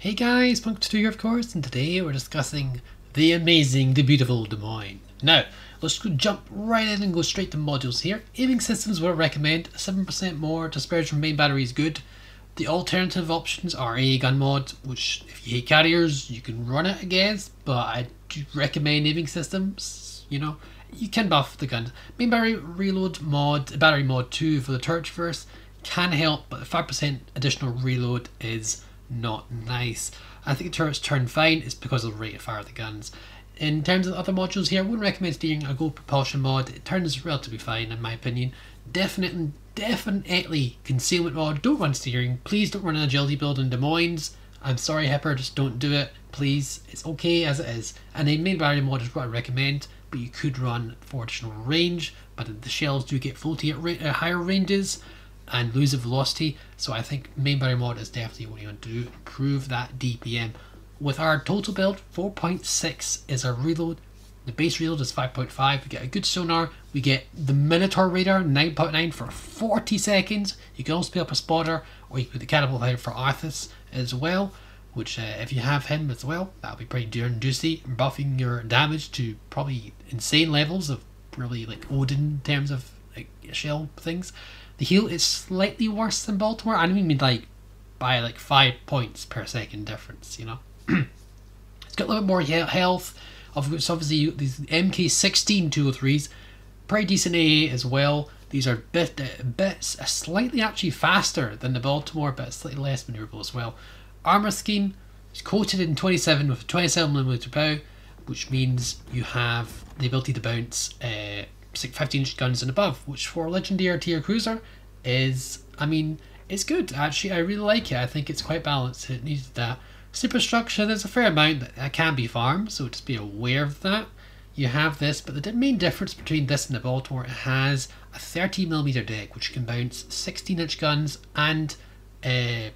Hey guys, Punk2 here of course, and today we're discussing the amazing, the beautiful Des Moines. Now, let's jump right in and go straight to modules here. Aiming systems would recommend 7% more dispersion from main battery is good. The alternative options are a gun mod, which if you hate carriers, you can run it against, but I do recommend aiming systems, you know. You can buff the gun. Main battery reload mod, battery mod 2 for the turret traverse can help, but 5% additional reload is not nice. I think the turrets turn fine, it's because of the rate of fire of the guns. In terms of other modules here, I wouldn't recommend steering a Go Propulsion mod. It turns relatively fine in my opinion. Definitely, definitely concealment mod. Don't run steering. Please don't run an agility build in Des Moines. I'm sorry, Hipper, just don't do it. Please, it's okay as it is. And a main battery mod is what I recommend, but you could run for additional range. But the shells do get floaty at, at higher ranges and lose the velocity. So I think main battery mod is definitely what you want to do. Improve that DPM. With our total build, 4.6 is our reload. The base reload is 5.5. We get a good sonar. We get the Minotaur radar 9.9 for 40 seconds. You can also pick up a spotter, or you can put the catapult head for Arthas as well. Which, uh, if you have him as well, that'll be pretty darn juicy. Buffing your damage to probably insane levels of really like Odin in terms of like shell things. The heal is slightly worse than Baltimore. I don't even mean like by like five points per second difference, you know. it's got a little bit more health. Obviously these MK16 203s, pretty decent AA as well. These are bit uh, bits uh, slightly actually faster than the Baltimore, but slightly less maneuverable as well. Armor scheme is coated in 27 with a 27mm bow, which means you have the ability to bounce. Uh, 15 inch guns and above, which for a legendary tier cruiser is, I mean, it's good. Actually, I really like it. I think it's quite balanced. It needs that. Superstructure, there's a fair amount that can be farmed, so just be aware of that. You have this, but the main difference between this and the Baltimore it has a 30mm deck, which can bounce 16 inch guns and uh,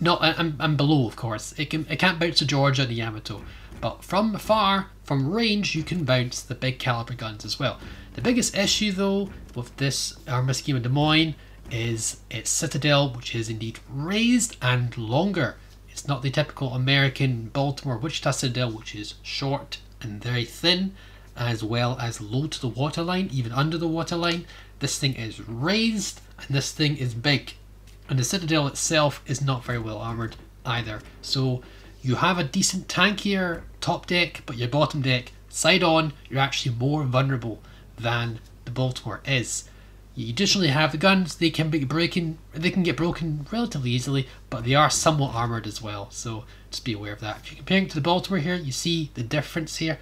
not and, and below, of course. It can it can't bounce the Georgia and the Yamato, but from far, from range, you can bounce the big caliber guns as well. The biggest issue though with this armor scheme in Des Moines is its citadel, which is indeed raised and longer. It's not the typical American Baltimore Wichita citadel, which is short and very thin, as well as low to the waterline, even under the waterline. This thing is raised and this thing is big. And the citadel itself is not very well armored either. So you have a decent tankier top deck, but your bottom deck, side on, you're actually more vulnerable than the Baltimore is. You additionally have the guns, they can be broken they can get broken relatively easily, but they are somewhat armoured as well, so just be aware of that. If you're comparing to the Baltimore here, you see the difference here.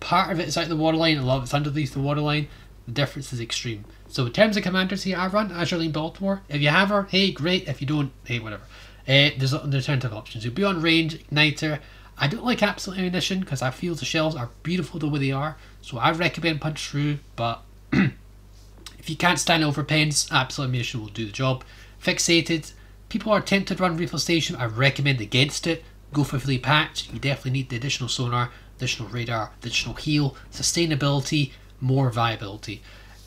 Part of it is out of the waterline, a lot of it's underneath the waterline. The difference is extreme. So in terms of commanders here, I run Azur Lane Baltimore. If you have her, hey, great. If you don't, hey, whatever. Uh, there's alternative options. You'll be on range, igniter. I don't like absolute ammunition because I feel the shells are beautiful the way they are. So I recommend punch through, but if you can't stand over pens, absolute ammunition will do the job. Fixated. People are tempted to run reforestation. I recommend against it. Go for fully patched. You definitely need the additional sonar, additional radar, additional heal, sustainability, more viability.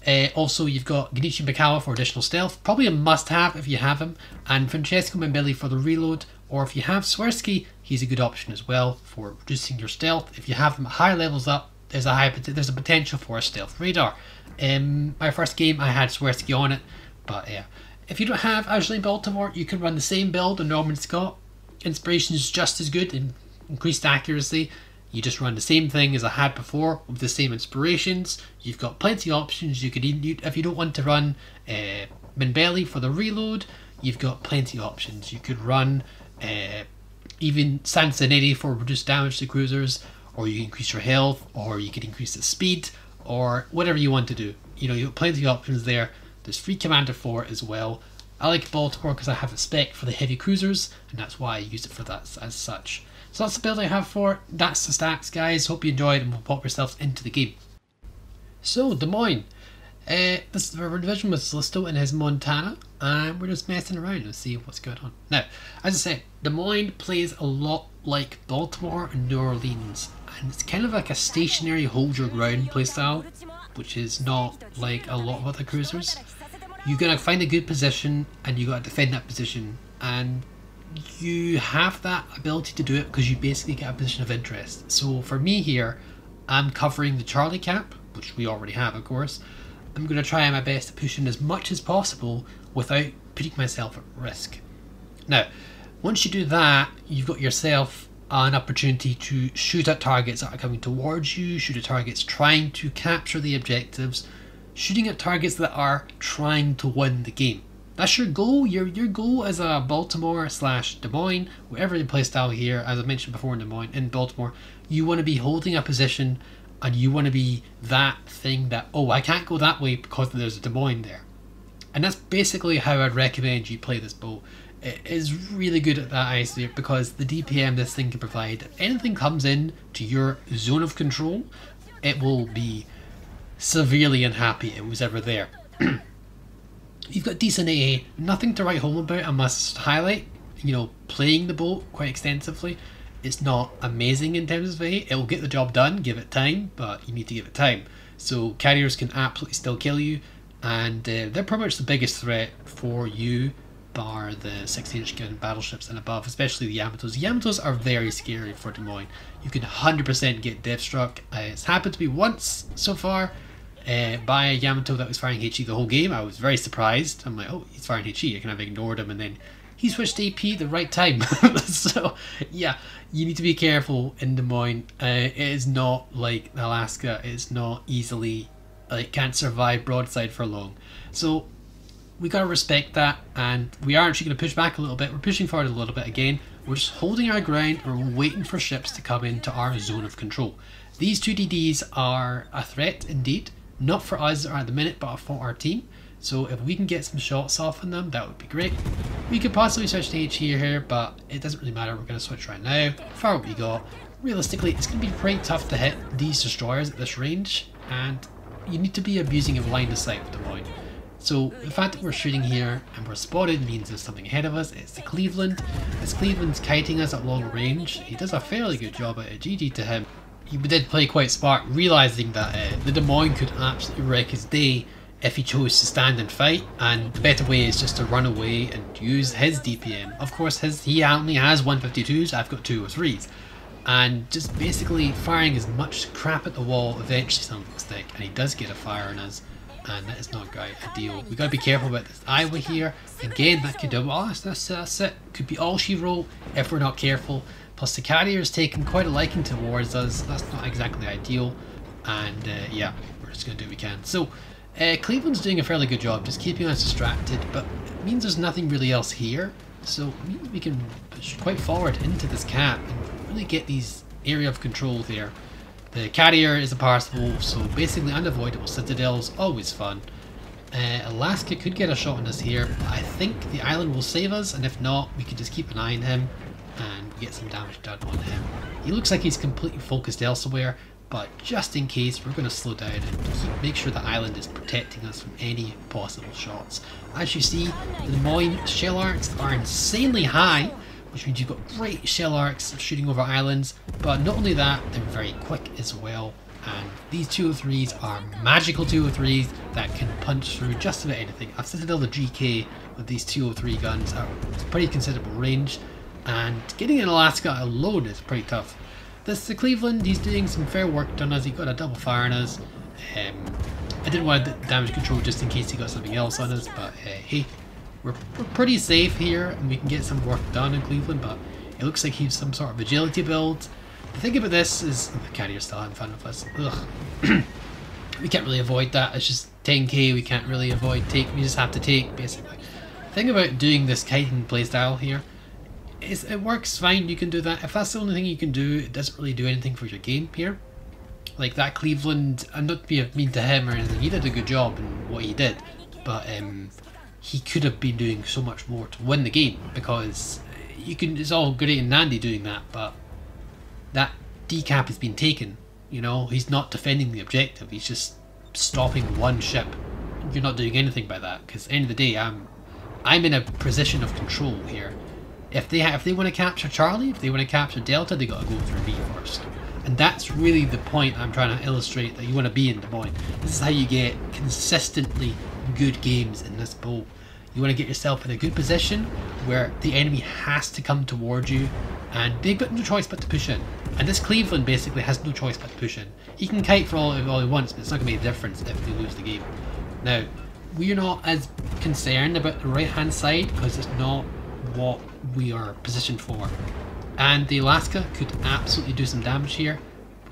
Uh, also, you've got Gunichi Mikawa for additional stealth, probably a must-have if you have him, and Francesco Mimbelli for the reload, or if you have Swirsky, he's a good option as well for reducing your stealth. If you have him at higher levels up, there's a high there's a potential for a stealth radar. In my first game, I had Swirsky on it, but yeah. If you don't have Azur Lane Baltimore, you can run the same build on Norman Scott. Inspiration is just as good and increased accuracy. You just run the same thing as I had before with the same inspirations. You've got plenty of options. You could if you don't want to run uh, Mimbelli for the reload, you've got plenty of options. You could run uh, even Sansonetti for reduced damage to cruisers, or you increase your health, or you can increase the speed, or whatever you want to do. You know, you have plenty of options there. There's free Commander 4 as well. I like Baltimore because I have a spec for the heavy cruisers, and that's why I use it for that as such. So that's the build I have for. That's the stacks, guys. Hope you enjoyed and we'll pop yourselves into the game. So, Des Moines. Uh, this our division with Listo and his Montana, and we're just messing around and see what's going on. Now, as I said, Des Moines plays a lot like Baltimore and New Orleans, and it's kind of like a stationary hold your ground playstyle, which is not like a lot of other cruisers. You gotta find a good position and you gotta defend that position, and you have that ability to do it because you basically get a position of interest. So for me here, I'm covering the Charlie cap, which we already have, of course. I'm going to try my best to push in as much as possible without putting myself at risk. Now, once you do that, you've got yourself an opportunity to shoot at targets that are coming towards you, shoot at targets trying to capture the objectives, shooting at targets that are trying to win the game. That's your goal. Your your goal as a Baltimore slash Des Moines, whatever the play style here, as I mentioned before in Des Moines, in Baltimore, you want to be holding a position and you want to be that thing that oh I can't go that way because there's a Des Moines there. And that's basically how I'd recommend you play this boat. It is really good at that ice because the DPM this thing can provide, if anything comes in to your zone of control, it will be severely unhappy it was ever there. You've got decent AA, nothing to write home about, I must highlight. You know, playing the boat quite extensively. It's not amazing in terms of AA. It will get the job done, give it time, but you need to give it time. So carriers can absolutely still kill you, and uh, they're pretty much the biggest threat for you bar the 16 inch gun battleships and above, especially the Yamatos. Yamatos are very scary for Des Moines. You can 100% get death struck. Uh, it's happened to me once so far uh, by a Yamato that was firing HE the whole game. I was very surprised. I'm like, oh, he's firing HE. I kind of ignored him, and then he switched AP the right time. so, yeah, you need to be careful in Des Moines. Uh, it is not like Alaska. It's not easily, like, can't survive broadside for long. So, we gotta respect that, and we are actually gonna push back a little bit. We're pushing forward a little bit again. We're just holding our ground, we're waiting for ships to come into our zone of control. These two DDs are a threat indeed, not for us at the minute, but for our team. So if we can get some shots off on them, that would be great. We could possibly switch to HE here, but it doesn't really matter. We're going to switch right now. Far what we got. Realistically, it's going to be pretty tough to hit these destroyers at this range, and you need to be abusing of line of sight with the Moines. So the fact that we're shooting here and we're spotted means there's something ahead of us. It's the Cleveland. As Cleveland's kiting us at long range, he does a fairly good job at it. GG to him. He did play quite smart, realising that uh, the Des Moines could absolutely wreck his day if he chose to stand and fight, and the better way is just to run away and use his DPM. Of course, his he only has 152s, I've got 203s, and just basically firing as much crap at the wall, eventually something will stick, and he does get a fire on us and that is not great ideal. We gotta be careful about this Iowa here. Again, that could do oh, that's, that's, that's it. Could be all she wrote if we're not careful. Plus the carrier is taking quite a liking towards us. That's not exactly ideal. And uh, yeah, we're just gonna do what we can. So uh, Cleveland's doing a fairly good job just keeping us distracted, but it means there's nothing really else here. So it means we can push quite forward into this cap and really get these area of control there. The carrier is a Parseval, so basically unavoidable citadels, always fun. Uh, Alaska could get a shot on us here, but I think the island will save us, and if not, we can just keep an eye on him and get some damage done on him. He looks like he's completely focused elsewhere, but just in case, we're going to slow down and keep, make sure the island is protecting us from any possible shots. As you see, the Moines shell arcs are insanely high, which means you've got great shell arcs shooting over islands, but not only that, they're very quick as well. And these 203s are magical 203s that can punch through just about anything. I've Citadel the GK with these 203 guns at pretty considerable range, and getting in Alaska alone is pretty tough. This is Cleveland, he's doing some fair work done us, he got a double fire on us. Um, I didn't want the damage control just in case he got something else on us, but uh, hey, we're, we're pretty safe here and we can get some work done in Cleveland, but it looks like he's some sort of agility build. The thing about this is the carrier's still in front of us. Ugh. we can't really avoid that. It's just 10k. We can't really avoid take. We just have to take basically. The thing about doing this kiting playstyle here it works fine. You can do that. If that's the only thing you can do, it doesn't really do anything for your game here. Like that Cleveland, I'm not being mean to him or anything. He did a good job in what he did, but um, he could have been doing so much more to win the game because you can it's all great and Nandy doing that but that decap has been taken you know he's not defending the objective he's just stopping one ship you're not doing anything by that because end of the day I'm I'm in a position of control here if they if they want to capture Charlie if they want to capture Delta they got to go through me first and that's really the point I'm trying to illustrate that you want to be in Des Moines this is how you get consistently good games in this bowl. You want to get yourself in a good position where the enemy has to come towards you and they've got no choice but to push in. And this Cleveland basically has no choice but to push in. He can kite for all, all he wants, but it's not going to make a difference if they lose the game. Now, we're not as concerned about the right hand side because it's not what we are positioned for. And the Alaska could absolutely do some damage here.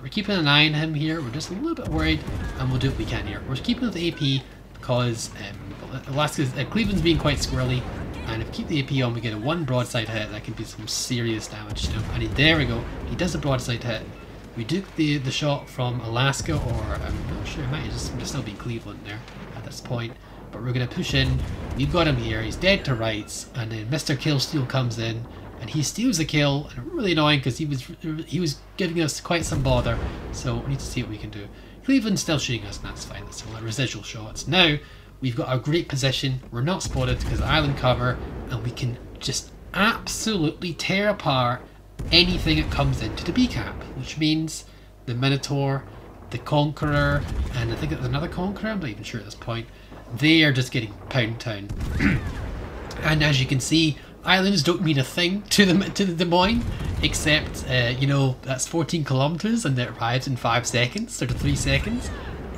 We're keeping an eye on him here. We're just a little bit worried, and we'll do what we can here. We're keeping the AP because um, Alaska's uh, Cleveland's being quite squirrely, and if we keep the AP on, we get a one broadside hit. That can be some serious damage to him. And he, there we go. He does a broadside hit. We took the the shot from Alaska, or I'm not sure. It might just, just still be Cleveland there at this point. But we're gonna push in. We've got him here. He's dead to rights, and then Mr. Killsteal comes in and he steals the kill and really annoying because he was he was giving us quite some bother so we need to see what we can do Cleveland's still shooting us and that's fine that's some residual shots now we've got a great position we're not spotted because island cover and we can just absolutely tear apart anything that comes into the B cap which means the Minotaur the Conqueror and I think there's another Conqueror I'm not even sure at this point they are just getting pound town and as you can see islands don't mean a thing to the to the Des Moines, except uh, you know that's 14 kilometers and it arrives in five seconds or three seconds.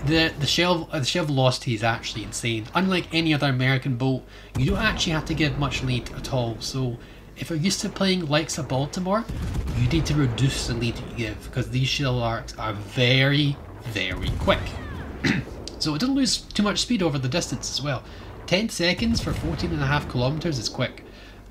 The the shell uh, the shell velocity is actually insane. Unlike any other American boat, you don't actually have to give much lead at all. So if you're used to playing likes of Baltimore, you need to reduce the lead you give because these shell arcs are very very quick. so it doesn't lose too much speed over the distance as well. 10 seconds for 14 and a half kilometers is quick.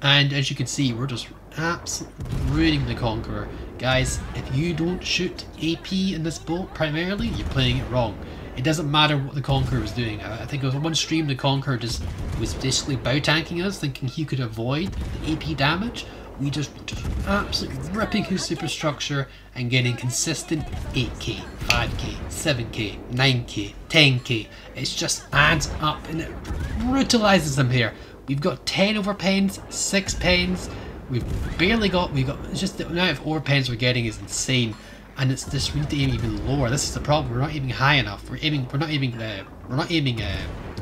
And as you can see, we're just absolutely ruining the Conqueror. Guys, if you don't shoot AP in this boat primarily, you're playing it wrong. It doesn't matter what the Conqueror was doing. I think it was on one stream the Conqueror just was basically bow tanking us, thinking he could avoid the AP damage. We just, just absolutely ripping his superstructure and getting consistent 8k, 5k, 7k, 9k, 10k. It just adds up and it brutalizes them here. We've got 10 over pens, 6 pens. We've barely got, we've got, it's just the amount of over pens we're getting is insane. And it's this, we need to aim even lower. This is the problem, we're not aiming high enough. We're aiming, we're not aiming, uh, we're not aiming uh,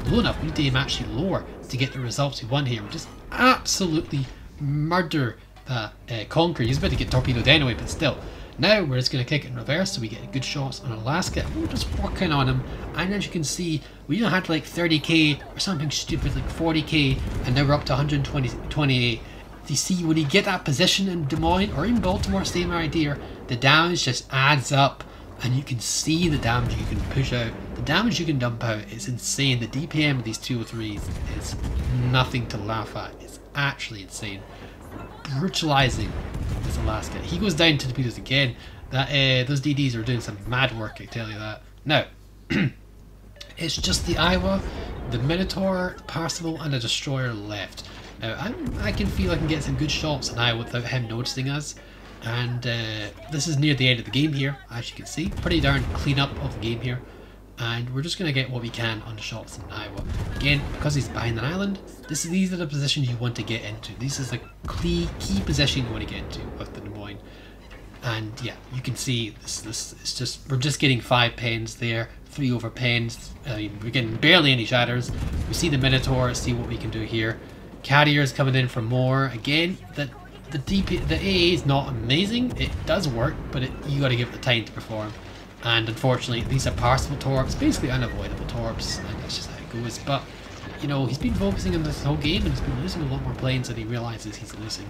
low enough. We need to aim actually lower to get the results we want here. We just absolutely murder that uh, Conqueror. He's about to get torpedoed anyway, but still. Now we're just going to kick it in reverse so we get good shots on Alaska. We're just working on him. And as you can see, we had like 30k or something stupid like 40k and now we're up to 128. You see, when you get that position in Des Moines or in Baltimore, same idea, the damage just adds up and you can see the damage you can push out. The damage you can dump out is insane. The DPM of these 203s is nothing to laugh at. It's actually insane. Brutalizing this Alaska. He goes down to the Peters again. That uh, Those DDs are doing some mad work, I tell you that. Now, it's just the Iowa, the Minotaur, Parseval, and the Destroyer left. Now, I'm, i can feel I can get some good shots on Iowa without him noticing us. And uh, this is near the end of the game here, as you can see. Pretty darn clean up of the game here. And we're just going to get what we can on the shots in Iowa. Again, because he's behind an island, this is, these are the positions you want to get into. This is the key, key position you want to get into with the Des Moines. And yeah, you can see this, this it's just, we're just getting five pens there, three over pens. I mean, we're getting barely any shatters. We see the Minotaur, see what we can do here. Carrier's coming in for more. Again, the the DP, the AA is not amazing. It does work, but it, you got to give it the time to perform. And unfortunately, these are Parseval torps, basically unavoidable torps, and that's just how it goes. But you know, he's been focusing on this whole game, and he's been losing a lot more planes than he realizes he's losing.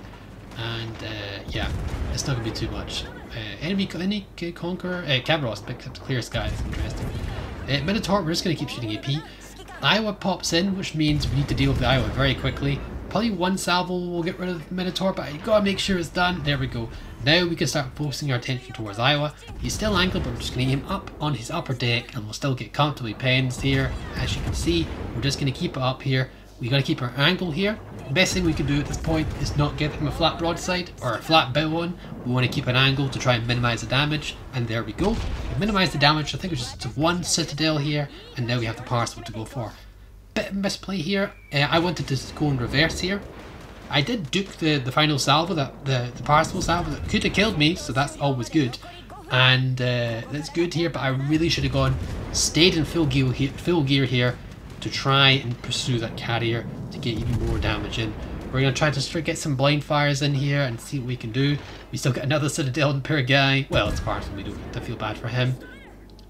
And uh, yeah, it's not gonna be too much. Uh, enemy, any conqueror, uh, Cabros picks up clear sky. That's interesting. Uh, Minotaur, we're just gonna keep shooting AP. Iowa pops in, which means we need to deal with the Iowa very quickly. Probably one salvo will get rid of Minotaur, but you gotta make sure it's done. There we go. Now we can start focusing our attention towards Iowa. He's still angled, but we're just gonna aim up on his upper deck and we'll still get comfortably pens here. As you can see, we're just gonna keep it up here. We gotta keep our angle here. The best thing we can do at this point is not give him a flat broadside or a flat bow one. We want to keep an angle to try and minimize the damage. And there we go. We minimize the damage. I think it's just one citadel here. And now we have the Parseval to go for bit of misplay here. Uh, I wanted to go in reverse here. I did duke the, the final salvo, that the, the Parseval salvo that could have killed me, so that's always good. And uh, that's good here, but I really should have gone, stayed in full gear, full gear here to try and pursue that carrier to get even more damage in. We're going to try to get some blind fires in here and see what we can do. We still got another Citadel and per guy. Well, it's part of we have to feel bad for him.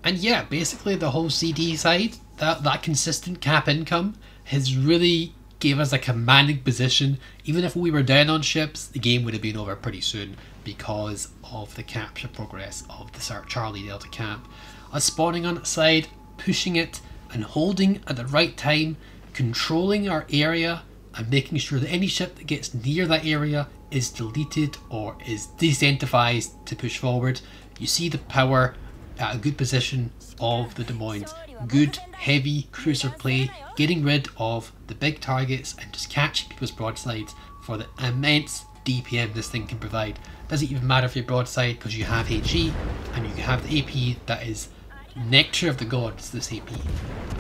And yeah, basically the whole CD side, that, that consistent cap income has really gave us a commanding position. Even if we were down on ships, the game would have been over pretty soon because of the capture progress of the Charlie Delta camp. Us spawning on its side, pushing it, and holding at the right time, controlling our area, and making sure that any ship that gets near that area is deleted or is decentralized to push forward. You see the power at a good position of the Des Moines. Good, heavy cruiser play, getting rid of the big targets and just catching people's broadsides for the immense DPM this thing can provide. Doesn't even matter if you're broadside because you have HE and you have the AP that is nectar of the gods, this AP.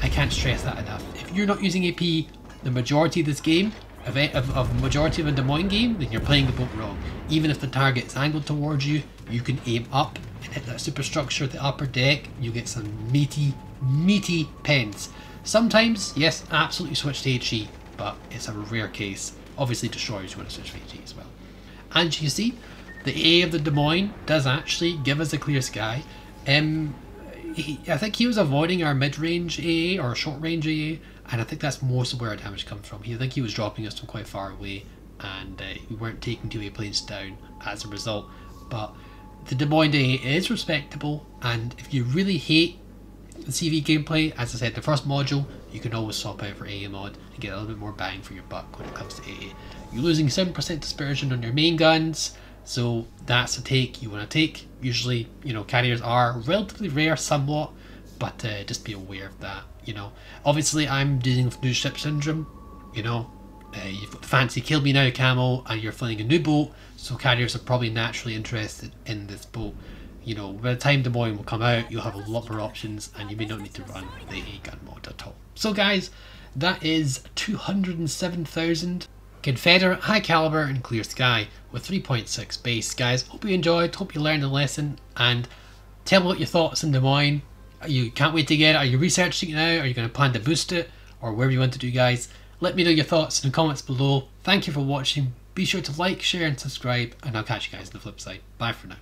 I can't stress that enough. If you're not using AP the majority of this game, of, of, of majority of a Des Moines game, then you're playing the boat wrong. Even if the target is angled towards you, you can aim up and hit that superstructure at the upper deck. You get some meaty, meaty pens. Sometimes, yes, absolutely switch to HE, but it's a rare case. Obviously, destroyers you want to switch to HE as well. And you see, the A of the Des Moines does actually give us a clear sky. Um, he, I think he was avoiding our mid-range AA or short-range AA, and I think that's most of where our damage comes from. He, I think he was dropping us from quite far away, and uh, we weren't taking two A planes down as a result. But the Des Moines AA is respectable, and if you really hate the CV gameplay, as I said, the first module, you can always swap out for AA mod and get a little bit more bang for your buck when it comes to AA. You're losing 7% dispersion on your main guns, so that's a take you want to take. Usually, you know, carriers are relatively rare somewhat, but uh, just be aware of that, you know. Obviously, I'm dealing with new ship syndrome, you know. Uh, you've the fancy kill me now camo and you're flying a new boat, so carriers are probably naturally interested in this boat. You know, by the time Des Moines will come out, you'll have a lot more options and you may not need to run the A gun mod at all. So guys, that is 207,000 Confederate High Caliber and Clear Sky with 3.6 base. Guys, hope you enjoyed, hope you learned a lesson, and tell me what your thoughts in Des Moines. You can't wait to get it? Are you researching it now? Are you going to plan to boost it? Or wherever you want to do, guys? Let me know your thoughts in the comments below. Thank you for watching. Be sure to like, share, and subscribe, and I'll catch you guys on the flip side. Bye for now.